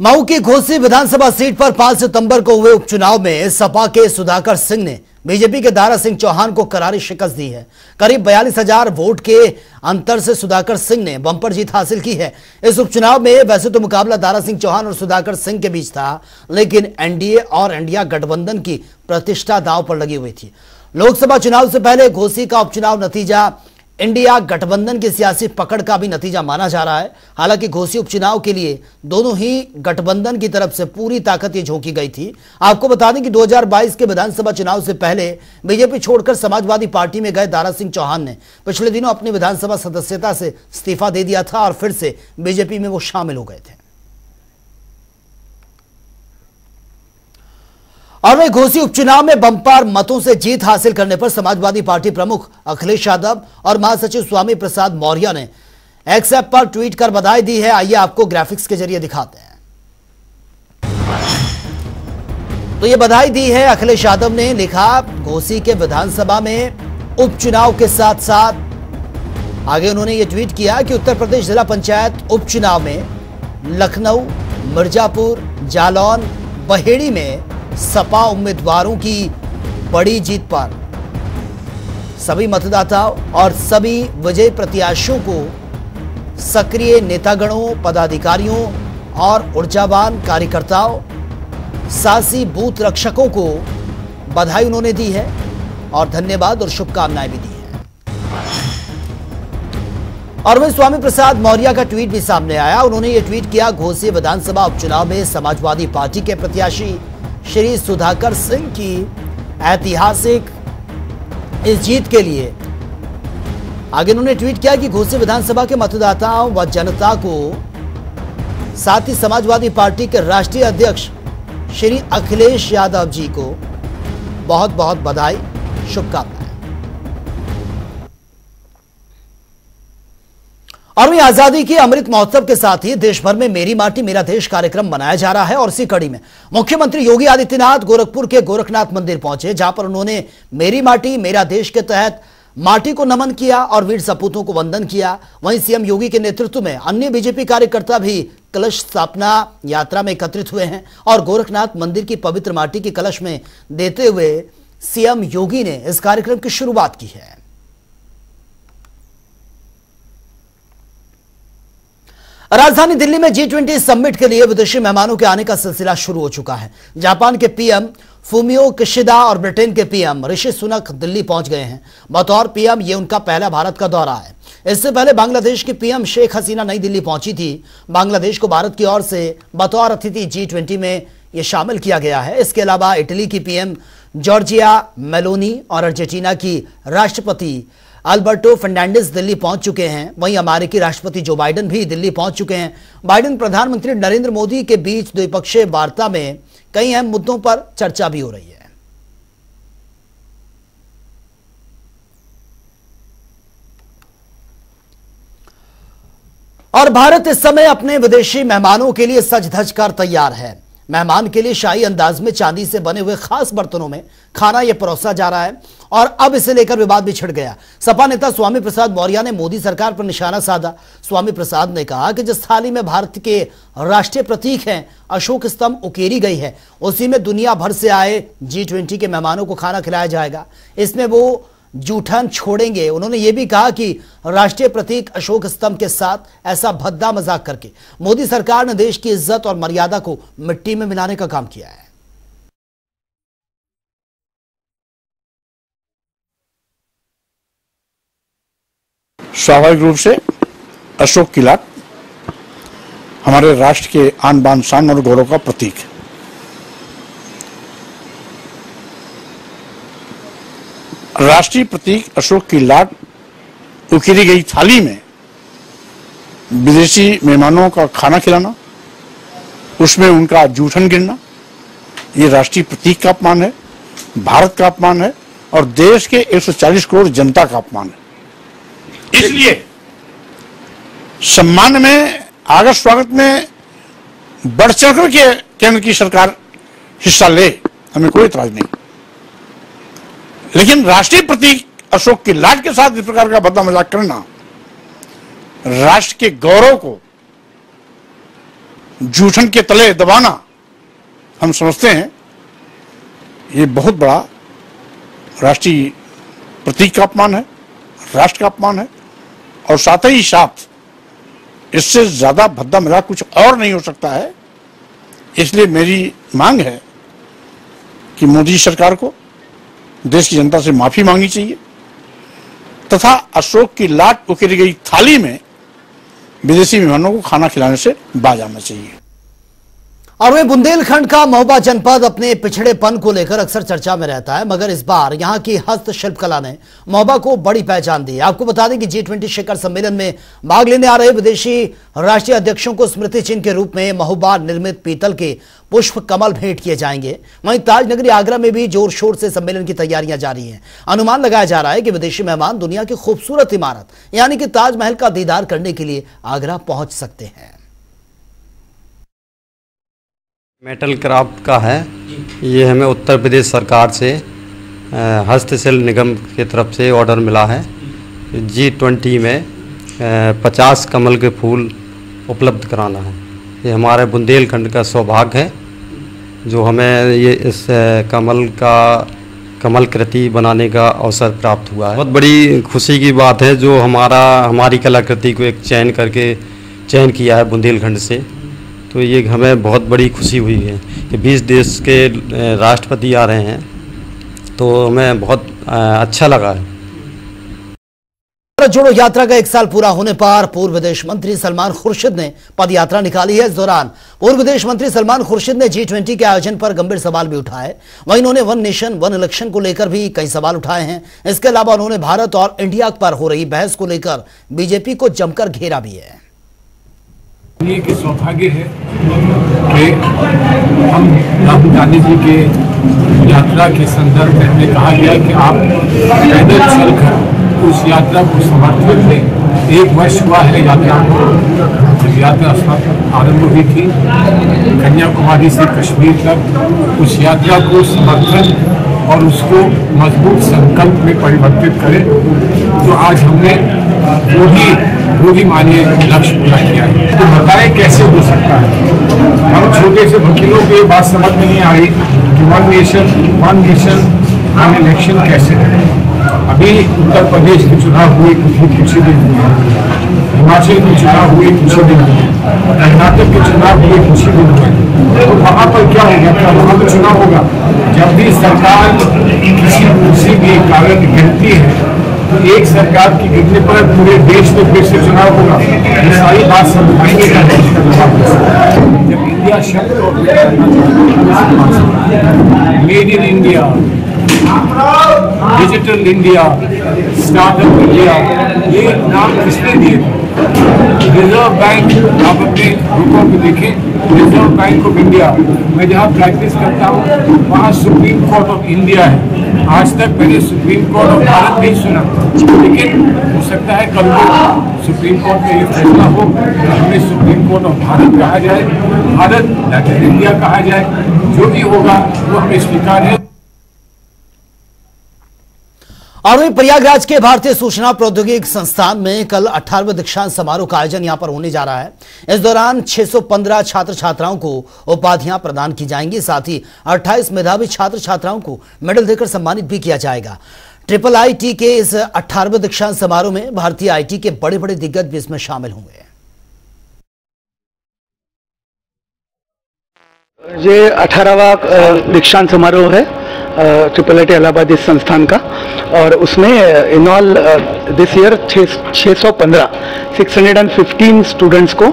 मऊ की घोसी विधानसभा सीट पर 5 सितंबर को हुए उपचुनाव में सपा के सुधाकर सिंह ने बीजेपी के दारा सिंह चौहान को करारी शिकस्त दी है। करीब बयालीस हज़ार वोट के अंतर से सुधाकर सिंह ने बंपर जीत हासिल की है। इस उपचुनाव में वैसे तो मुकाबला दारा सिंह चौहान और सुधाकर सिंह के बीच था, लेकिन एनडीए और इंडिया गठबंधन की प्रतिष्ठा दाव पर लगी हुई थी। लोकसभा चुनाव से पहले घोसी का उपचुनाव नतीजा इंडिया गठबंधन की सियासी पकड़ का भी नतीजा माना जा रहा है। हालाँकि घोसी उपचुनाव के लिए दोनों ही गठबंधन की तरफ़ से पूरी ताकत ये झोंकी गई थी। आपको बता दें कि 2022 के विधानसभा चुनाव से पहले बीजेपी छोड़कर समाजवादी पार्टी में गए दारा सिंह चौहान ने पिछले दिनों अपनी विधानसभा सदस्यता से इस्तीफा दे दिया था और फिर से बीजेपी में वो शामिल हो गए थे। और घोसी उपचुनाव में बंपर मतों से जीत हासिल करने पर समाजवादी पार्टी प्रमुख अखिलेश यादव और महासचिव स्वामी प्रसाद मौर्य ने एक्स पर ट्वीट कर बधाई दी है। आइए आपको ग्राफिक्स के ज़रिए दिखाते हैं। तो ये बधाई दी है अखिलेश यादव ने। लिखा, घोसी के विधानसभा में उपचुनाव के साथ साथ आगे उन्होंने ये ट्वीट किया कि उत्तर प्रदेश जिला पंचायत उपचुनाव में लखनऊ, मिर्जापुर, जालौन, बहेड़ी में सपा उम्मीदवारों की बड़ी जीत पर। सभी मतदाताओं और सभी विजय प्रत्याशियों को सक्रिय नेतागणों, पदाधिकारियों और ऊर्जावान कार्यकर्ताओं सासी बूथ रक्षकों को बधाई उन्होंने दी है और धन्यवाद और शुभकामनाएँ भी दी है। और वही स्वामी प्रसाद मौर्य का ट्वीट भी सामने आया। उन्होंने ये ट्वीट किया घोसी विधानसभा उपचुनाव में समाजवादी पार्टी के प्रत्याशी श्री सुधाकर सिंह की ऐतिहासिक इस जीत के लिए। आगे उन्होंने ट्वीट किया कि घोसी विधानसभा के मतदाताओं व जनता को साथ ही समाजवादी पार्टी के राष्ट्रीय अध्यक्ष श्री अखिलेश यादव जी को बहुत बहुत बधाई, शुभकामनाएँ। और वही आज़ादी के अमृत महोत्सव के साथ ही देश भर में मेरी माटी, मेरा देश कार्यक्रम मनाया जा रहा है और इसी कड़ी में मुख्यमंत्री योगी आदित्यनाथ गोरखपुर के गोरखनाथ मंदिर पहुँचे, जहाँ पर उन्होंने मेरी माटी, मेरा देश के तहत माटी को नमन किया और वीर सपूतों को वंदन किया। वहीं सीएम योगी के नेतृत्व में अन्य बीजेपी कार्यकर्ता भी कलश स्थापना यात्रा में एकत्रित हुए हैं और गोरखनाथ मंदिर की पवित्र माटी की कलश में देते हुए सीएम योगी ने इस कार्यक्रम की शुरुआत की है। राजधानी दिल्ली में जी ट्वेंटी समिट के लिए विदेशी मेहमानों के आने का सिलसिला शुरू हो चुका है। जापान के पीएम फूमियो किशिदा और ब्रिटेन के पीएम ऋषि सुनक दिल्ली पहुँच गए हैं। बतौर पीएम, ये उनका पहला भारत का दौरा है। इससे पहले बांग्लादेश की पीएम शेख हसीना नई दिल्ली पहुँची थी। बांग्लादेश को भारत की ओर से बतौर अतिथि जी ट्वेंटी में ये शामिल किया गया है। इसके अलावा इटली की पीएम जॉर्जिया मेलोनी और अर्जेंटीना की राष्ट्रपति अल्बर्टो फर्नांडिस दिल्ली पहुँच चुके हैं। वहीं अमेरिकी राष्ट्रपति जो बाइडेन भी दिल्ली पहुँच चुके हैं। बाइडेन प्रधानमंत्री नरेंद्र मोदी के बीच द्विपक्षीय वार्ता में कई अहम मुद्दों पर चर्चा भी हो रही है। और भारत इस समय अपने विदेशी मेहमानों के लिए सज धज कर तैयार है। मेहमान के लिए शाही अंदाज में चांदी से बने हुए खास बर्तनों में खाना यह परोसा जा रहा है। और अब इसे लेकर विवाद भी छिड़ गया। सपा नेता स्वामी प्रसाद मौर्य ने मोदी सरकार पर निशाना साधा। स्वामी प्रसाद ने कहा कि जिस थाली में भारत के राष्ट्रीय प्रतीक हैं, अशोक स्तंभ उकेरी गई है, उसी में दुनिया भर से आए जी ट्वेंटी के मेहमानों को खाना खिलाया जाएगा। इसमें वो जूठन छोड़ेंगे। उन्होंने यह भी कहा कि राष्ट्रीय प्रतीक अशोक स्तंभ के साथ ऐसा भद्दा मज़ाक करके। मोदी सरकार ने देश की इज़्ज़त और मर्यादा को मिट्टी में मिलाने का काम किया है। स्वाभाविक रूप से अशोक किला हमारे राष्ट्र के आन बान शान और गौरव का प्रतीक है। राष्ट्रीय प्रतीक अशोक की लाट उकेरी गई थाली में विदेशी मेहमानों का खाना खिलाना, उसमें उनका जूठन गिरना ये राष्ट्रीय प्रतीक का अपमान है, भारत का अपमान है और देश के 140 करोड़ जनता का अपमान है। इसलिए सम्मान में आगर स्वागत में बढ़ चढ़कर के केंद्र की सरकार हिस्सा ले, हमें कोई इतराज नहीं। लेकिन राष्ट्रीय प्रतीक अशोक की लाट के साथ इस प्रकार का बदला मज़ाक करना, राष्ट्र के गौरव को जूठन के तले दबाना हम समझते हैं, ये बहुत बड़ा राष्ट्रीय प्रतीक का अपमान है, राष्ट्र का अपमान है। और साथ ही साथ इससे ज़्यादा भद्दा मिला कुछ और नहीं हो सकता है। इसलिए मेरी मांग है कि मोदी सरकार को देश की जनता से माफ़ी मांगनी चाहिए तथा अशोक की लाट उकेरी गई थाली में विदेशी मेहमानों को खाना खिलाने से बाज आना चाहिए। और वे बुंदेलखंड का महोबा जनपद अपने पिछड़ेपन को लेकर अक्सर चर्चा में रहता है, मगर इस बार यहाँ की हस्तशिल्प कला ने महोबा को बड़ी पहचान दी आपको बता दें कि जी ट्वेंटी शिखर सम्मेलन में भाग लेने आ रहे विदेशी राष्ट्रीय अध्यक्षों को स्मृति चिन्ह के रूप में महोबा निर्मित पीतल के पुष्प कमल भेंट किए जाएँगे। वहीं ताजनगरी आगरा में भी ज़ोर शोर से सम्मेलन की तैयारियाँ जारी हैं। अनुमान लगाया जा रहा है कि विदेशी मेहमान दुनिया की खूबसूरत इमारत, यानी कि ताजमहल का दीदार करने के लिए आगरा पहुँच सकते हैं। मेटल क्राफ्ट का है। ये हमें उत्तर प्रदेश सरकार से हस्तशिल्प निगम की तरफ़ से ऑर्डर मिला है। जी ट्वेंटी में पचास कमल के फूल उपलब्ध कराना है। ये हमारे बुंदेलखंड का सौभाग्य है, जो हमें ये इस कमल का, कमल कृति बनाने का अवसर प्राप्त हुआ है। बहुत बड़ी खुशी की बात है, जो हमारा, हमारी कलाकृति को एक चयन करके, चयन किया है बुंदेलखंड से। तो ये हमें बहुत बड़ी खुशी हुई है कि 20 देश के राष्ट्रपति आ रहे हैं। तो हमें बहुत अच्छा लगा। है भारत जोड़ो यात्रा का एक साल पूरा होने पर पूर्व विदेश मंत्री सलमान खुर्शीद ने पद यात्रा निकाली है इस दौरान। पूर्व विदेश मंत्री सलमान खुर्शीद ने जी ट्वेंटी के आयोजन पर गंभीर सवाल भी उठाए। वहीं उन्होंने वन नेशन, वन इलेक्शन को लेकर भी कई सवाल उठाए हैं। इसके अलावा उन्होंने भारत और इंडिया पर हो रही बहस को लेकर बीजेपी को जमकर घेरा भी है। ये कि सौभाग्य है कि हम राहुल गांधी जी के यात्रा के संदर्भ में हमें कहा गया कि आप पैदल चलकर उस यात्रा को समर्थन दें। एक वर्ष हुआ है यात्रा को। यात्रा आरंभ हुई थी, कन्याकुमारी से कश्मीर तक, उस यात्रा को समर्थन और उसको मज़बूत संकल्प में परिवर्तित करें तो आज हमने वो ही वो ही मानिए लक्ष्य पूरा किया है। हम से वकीलों को ये बात समझ में नहीं आ रही कि one nation one nation one election कैसे करें अभी उत्तर प्रदेश के चुनाव हुए कुछ ही कुछ ही दिन हुए हिमाचल के चुनाव हुए कुछ ही दिन हुए कर्नाटक के चुनाव हुए कुछ ही दिन हुए तो वहाँ पर क्या होगा क्या वहाँ पर चुनाव होगा? जब भी सरकार किसी किसी भी कारण गिरती है तो एक सरकार की गिरने पर पूरे देश में फिर से चुनाव होगा। ये सारी बात समझाएँगे का शब्द made in India digital India startup India ये नाम किसने दिए रिज़र्व बैंक आप अपने रुकों को देखें। रिज़र्व बैंक ऑफ़ इंडिया मैं जहाँ प्रैक्टिस करता हूँ, वहाँ सुप्रीम कोर्ट ऑफ़ इंडिया है। आज तक मैंने सुप्रीम कोर्ट ऑफ़ भारत नहीं सुना। लेकिन हो सकता है कल सुप्रीम कोर्ट में ये फैसला हो कि हमें सुप्रीम कोर्ट ऑफ़ भारत कहा जाए, भारत इंडिया कहा जाए, जो भी होगा, वो हमें स्वीकार है। और वहीं प्रयागराज के भारतीय सूचना प्रौद्योगिक संस्थान में कल 18वें दीक्षांत समारोह का आयोजन यहाँ पर होने जा रहा है। इस दौरान 615 छात्र छात्राओं को उपाधियाँ प्रदान की जाएँगी, साथ ही 28 मेधावी छात्र छात्राओं को मेडल देकर सम्मानित भी किया जाएगा। ट्रिपल आईटी के इस 18वें दीक्षांत समारोह में भारतीय आईटी के बड़े बड़े दिग्गज भी इसमें शामिल होंगे। ये अठारहवा दीक्षांत समारोह है। ट्रिपल आई इलाहाबाद इस संस्थान का और उसमें in all this year 615 615 students को,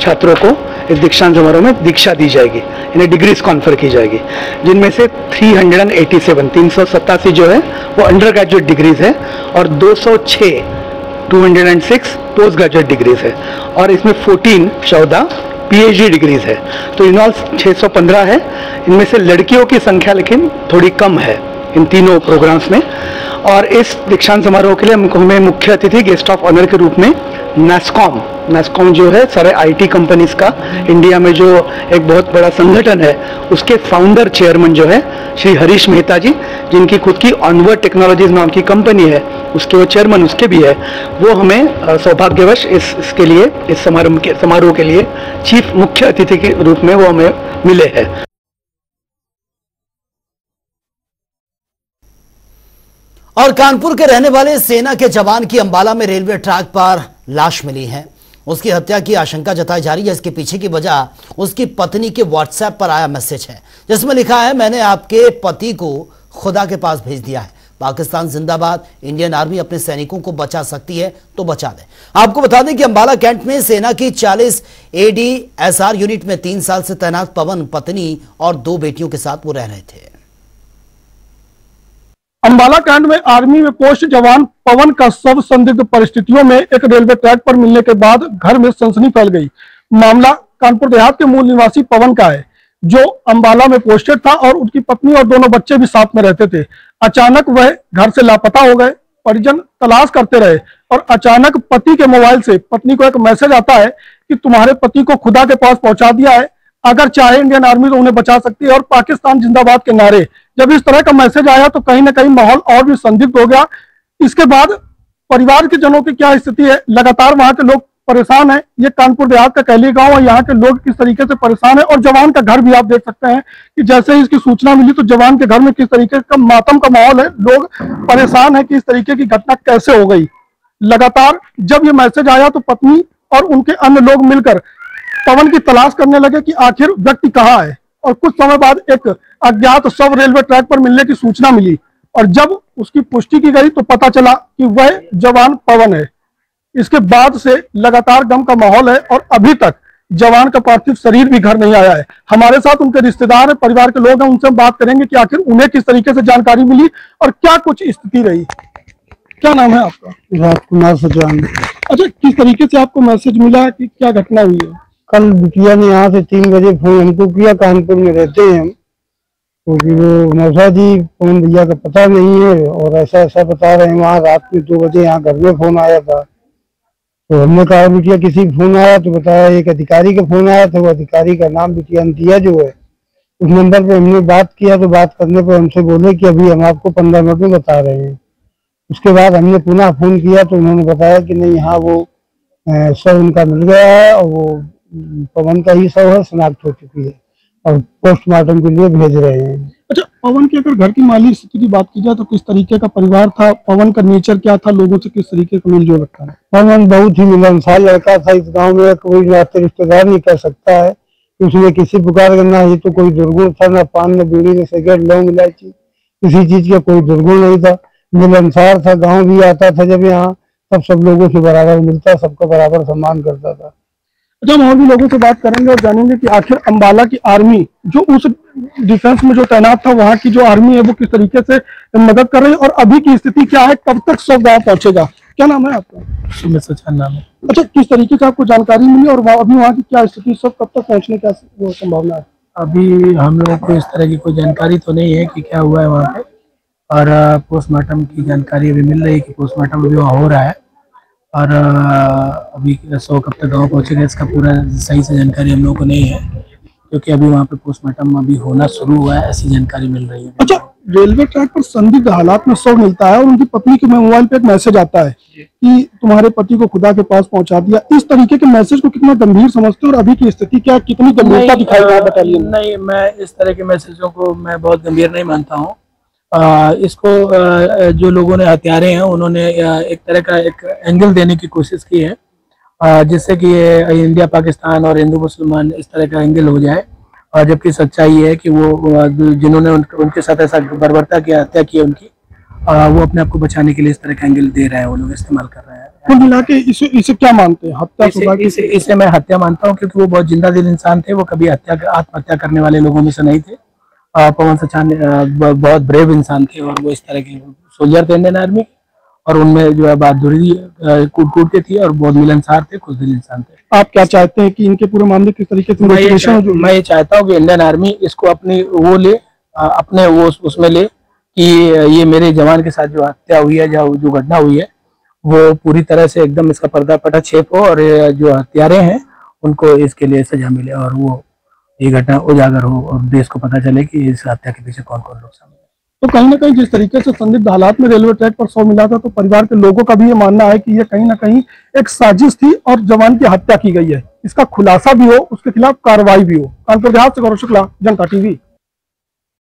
छात्रों को इस दीक्षांत समारोह में दीक्षा दी जाएगी। इन्हें डिग्रीज कॉन्फर की जाएगी। जिनमें से 387 387 जो है, वो अंडर ग्रेजुएट डिग्रीज है और 206 206 पोस्ट ग्रेजुएट डिग्रीज है। और इसमें 14 14 पीएचडी डिग्रीज है। तो इन ऑल 615 है। इनमें से लड़कियों की संख्या लेकिन थोड़ी कम है इन तीनों प्रोग्राम्स में। और इस दीक्षांत समारोह के लिए हमें मुख्य अतिथि गेस्ट ऑफ़ ऑनर के रूप में नेस्कॉम नेस्कॉम जो है, सारे आईटी कंपनीज़ का इंडिया में जो एक बहुत बड़ा संगठन है, उसके फाउंडर चेयरमैन जो है, श्री हरीश मेहता जी, जिनकी खुद की ऑनवर्ड टेक्नोलॉजीज़ नाम की कंपनी है, उसके वो चेयरमैन उसके भी है, वो हमें सौभाग्यवश इस, इसके लिए, इस समारोह के समारोह के लिए चीफ मुख्य अतिथि के रूप में वो हमें मिले हैं। और कानपुर के रहने वाले सेना के जवान की अंबाला में रेलवे ट्रैक पर लाश मिली है। उसकी हत्या की आशंका जताई जा रही है। इसके पीछे की वजह उसकी पत्नी के व्हाट्सएप पर आया मैसेज है, जिसमें लिखा है, मैंने आपके पति को खुदा के पास भेज दिया है। पाकिस्तान जिंदाबाद, इंडियन आर्मी अपने सैनिकों को बचा सकती है तो बचा दे। आपको बता दें कि अंबाला कैंट में सेना की 40 एडीएसआर यूनिट में तीन साल से तैनात पवन पत्नी और दो बेटियों के साथ वो रह रहे थे। अंबाला कांड में आर्मी में पोस्ट जवान पवन का सब संदिग्ध परिस्थितियों में एक रेलवे ट्रैक पर मिलने के बाद घर में सनसनी फैल गई। मामला कानपुर देहात के मूल निवासी पवन का है, जो अंबाला में पोस्टेड था और उनकी पत्नी और दोनों बच्चे भी साथ में रहते थे। अचानक वह घर से लापता हो गए, परिजन तलाश करते रहे और अचानक पति के मोबाइल से पत्नी को एक मैसेज आता है कि तुम्हारे पति को खुदा के पास पहुँचा दिया है। अगर चाहे इंडियन आर्मी तो उन्हें बचा सकती है और पाकिस्तान जिंदाबाद के नारे। जब इस तरह का मैसेज आया तो कहीं ना कहीं माहौल और भी संदिग्ध हो गया। इसके बाद परिवार के जनों की क्या स्थिति है? लगातार वहाँ के लोग परेशान है। ये कानपुर देहात का कहली गाँव है। यहाँ के लोग किस तरीके से परेशान है? और जवान का घर भी आप देख सकते हैं कि जैसे ही इसकी सूचना मिली तो जवान के घर में किस तरीके का मातम का माहौल है? लोग परेशान है कि इस तरीके की घटना कैसे हो गई। लगातार जब ये मैसेज आया तो पत्नी और उनके अन्य लोग मिलकर पवन की तलाश करने लगे कि आखिर व्यक्ति कहाँ है। और कुछ समय बाद एक अज्ञात शव रेलवे ट्रैक पर मिलने की सूचना मिली। और जब उसकी पुष्टि की गई तो पता चला कि वह जवान पवन है। इसके बाद से लगातार गम का माहौल है और अभी तक जवान का पार्थिव शरीर भी घर नहीं आया है। हमारे साथ उनके रिश्तेदार है परिवार के लोग हैं उनसे हम बात करेंगे कि आखिर उन्हें किस तरीके से जानकारी मिली और क्या कुछ स्थिति रही। क्या नाम है आपका? राजकुमार सचवान अच्छा किस तरीके से आपको मैसेज मिला कि क्या घटना हुई है? कल बिटिया ने यहाँ से तीन बजे फ़ोन हमको किया, कानपुर में रहते हैं हम। क्योंकि वो नौसा जी फ़ोन भैया का पता नहीं है, और ऐसा ऐसा बता रहे हैं, वहाँ रात में दो बजे यहाँ घर में फ़ोन आया था। तो हमने कहा बिटिया किसी फ़ोन आया तो बताया, एक अधिकारी का फ़ोन आया था, वो अधिकारी का नाम बिटिया ने दिया जो है, उस नंबर पे हमने बात किया तो बात करने पर हमसे बोले कि अभी हम आपको पंद्रह मिनट में बता रहे हैं। उसके बाद हमने पुनः फ़ोन किया तो उन्होंने बताया कि नहीं, यहाँ वो सर उनका मिल गया है, और वो पवन का ही शव है शनाख्त हो चुकी है। और पोस्टमार्टम के लिए भेज रहे हैं। अच्छा पवन की अगर घर की माली स्थिति की बात की जाए तो किस तरीके का परिवार था? पवन का नेचर क्या था? लोगों से किस तरीके का मिलजुल रखा है? पवन बहुत ही मिलनसार लड़का था। इस गाँव में कोई नाते रिश्तेदार नहीं कह सकता है। उसने किसी प्रकार का ना ये तो कोई दुर्गुण था ना पान न बीड़ी न सिगरेट लौंग इलायची। किसी चीज़ का कोई दुर्गुण नहीं था। मिलनसार था गाँव भी आता था जब यहाँ तब सब लोगों से बराबर मिलता सबका बराबर सम्मान करता था। अच्छा हम और भी लोगों से बात करेंगे और जानेंगे कि आखिर अंबाला की आर्मी जो उस डिफेंस में जो तैनात था वहाँ की जो आर्मी है वो किस तरीके से मदद कर रही है और अभी की स्थिति क्या है कब तक सब गाँव पहुंचेगा? क्या नाम है आपका? सुमित सचान नाम है। अच्छा किस तरीके से आपको जानकारी मिली और वहाँ- अभी वहाँ की क्या स्थिति सब कब तक पहुँचने का वो संभावना है? अभी हम लोगों को इस तरह की कोई जानकारी तो नहीं है कि क्या हुआ है वहाँ पे और पोस्टमार्टम की जानकारी अभी मिल रही है कि पोस्टमार्टम अभी वहाँ हो रहा है। और अभी सौ कब तक गाँव पहुँचेगा इसका पूरा सही से जानकारी हम लोगों को नहीं है क्योंकि अभी वहाँ पे पोस्टमार्टम अभी होना शुरू हुआ है ऐसी जानकारी मिल रही है। अच्छा रेलवे ट्रैक पर संदिग्ध हालात में शव मिलता है और उनकी पत्नी के मोबाइल पे एक मैसेज आता है कि तुम्हारे पति को खुदा के पास पहुँचा दिया। इस तरीके के मैसेज को कितना गंभीर समझते हो और अभी की स्थिति क्या कितनी गंभीरता दिखाई है बटालियन नहीं मैं इस तरह के मैसेजों को मैं बहुत गंभीर नहीं मानता हूँ। इसको जो लोगों ने हत्यारे हैं उन्होंने एक तरह का एक एंगल देने की कोशिश की है जिससे कि ये इंडिया पाकिस्तान और हिंदू मुसलमान इस तरह का एंगल हो जाए। और जबकि सच्चाई है कि वो जिन्होंने उन, उनके साथ ऐसा बर्बरता की हत्या की उनकी वो अपने आप को बचाने के लिए इस तरह का एंगल दे रहे हैं वो लोग इस्तेमाल कर रहे हैं। कुल मिला के इसे इसे क्या मानते हैं? हत्या इसे, इसे, इसे मैं हत्या मानता हूँ क्योंकि वो बहुत ज़िंदा दिल इंसान थे वो कभी हत्या आत्महत्या करने वाले लोगों में से नहीं थे। पवन सचान बहुत ब्रेव इंसान थे और वो इस तरह के सोल्जर थे इंडियन आर्मी और उनमें जो है बहादुरी कूट कूट के थी और बहुत मिलनसार थे खुश दिल इंसान थे। आप क्या चाहते हैं कि इनके पूरे मामले किस तरीके से मैं ये चाह- मैं ये चाहता हूँ कि इंडियन आर्मी इसको अपनी वो ले अपने वो उसमें ले कि ये मेरे जवान के साथ जो हत्या हुई है जो जो घटना हुई है वो पूरी तरह से एकदम इसका पर्दा पटा छेप हो और जो हत्यारे हैं उनको इसके लिए सजा मिले और वो ये घटना उजागर हो और देश को पता चले कि इस हत्या के पीछे कौन कौन लोग शामिल तो कहीं ना कहीं जिस तरीके से संदिग्ध हालात में रेलवे ट्रैक पर सौ मिला था तो परिवार के लोगों का भी ये मानना है कि ये कहीं ना कहीं एक साजिश थी और जवान की हत्या की गई है। इसका खुलासा भी हो, उसके खिलाफ कार्रवाई भी हो। कानपुर देहात से गौरव शुक्ला, जनता टीवी।